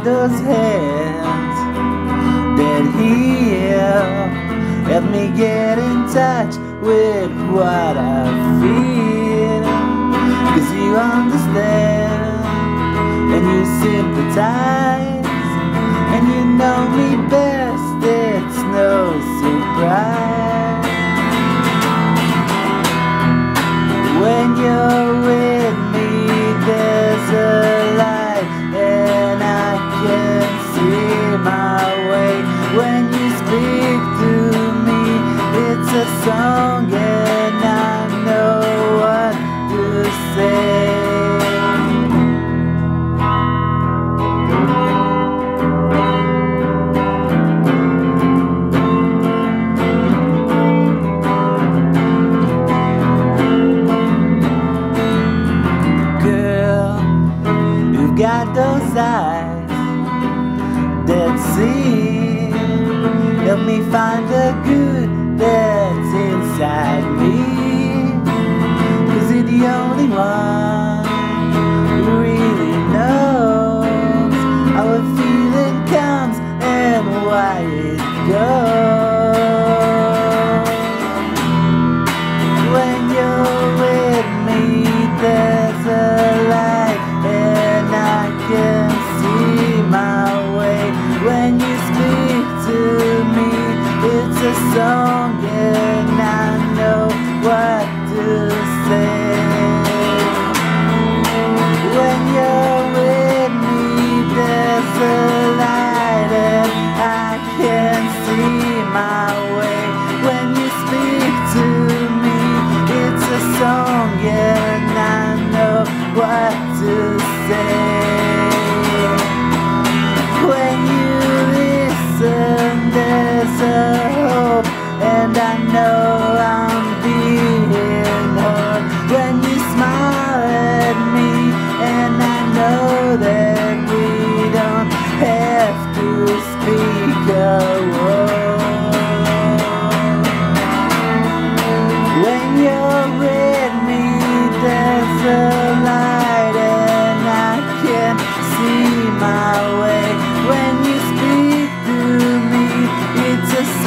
father's hands. That he helped me get in touch with what I feel. Cause you understand. And you sympathize. And you know me best. It's no surprise. song and I know what to say. Girl, you've got those eyes that see. Help me find the good that's that me. what to say.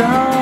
down.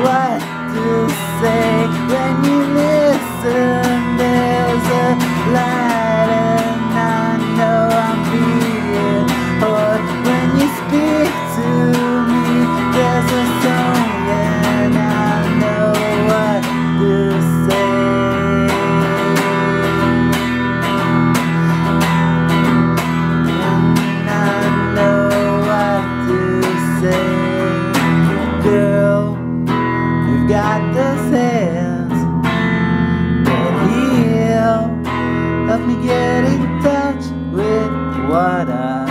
black. Get in touch with what I